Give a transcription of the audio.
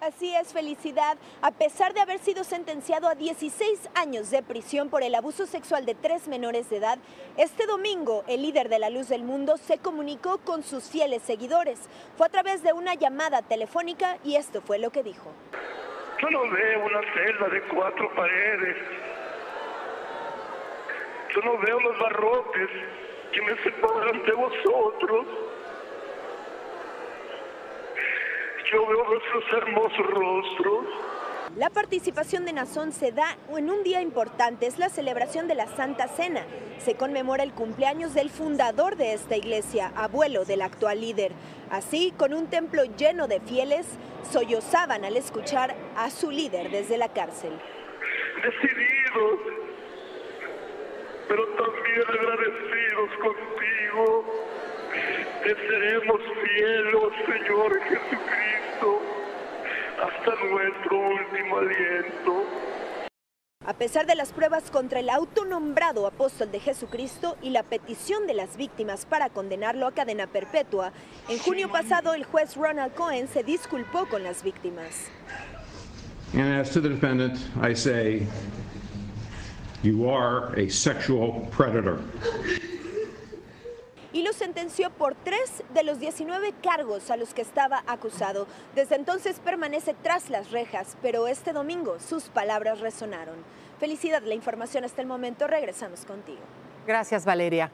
Así es, felicidad. A pesar de haber sido sentenciado a 16 años de prisión por el abuso sexual de tres menores de edad, este domingo el líder de la Luz del Mundo se comunicó con sus fieles seguidores. Fue a través de una llamada telefónica y esto fue lo que dijo. Yo no veo una celda de cuatro paredes. Yo no veo los barrotes que me separan de vosotros. Yo veo nuestros hermosos rostros. La participación de Nazón se da en un día importante, es la celebración de la Santa Cena. Se conmemora el cumpleaños del fundador de esta iglesia, abuelo del actual líder. Así, con un templo lleno de fieles, sollozaban al escuchar a su líder desde la cárcel. Decididos, pero también agradecidos contigo. Te seremos fieles, Señor Jesucristo hasta nuestro último aliento. A pesar de las pruebas contra el autonombrado apóstol de Jesucristo y la petición de las víctimas para condenarlo a cadena perpetua, en junio pasado el juez Ronald Cohen se disculpó con las víctimas. And as to the defendant, I say, you are a sexual predator y lo sentenció por tres de los 19 cargos a los que estaba acusado. Desde entonces permanece tras las rejas, pero este domingo sus palabras resonaron. Felicidad, la información hasta el momento. Regresamos contigo. Gracias, Valeria.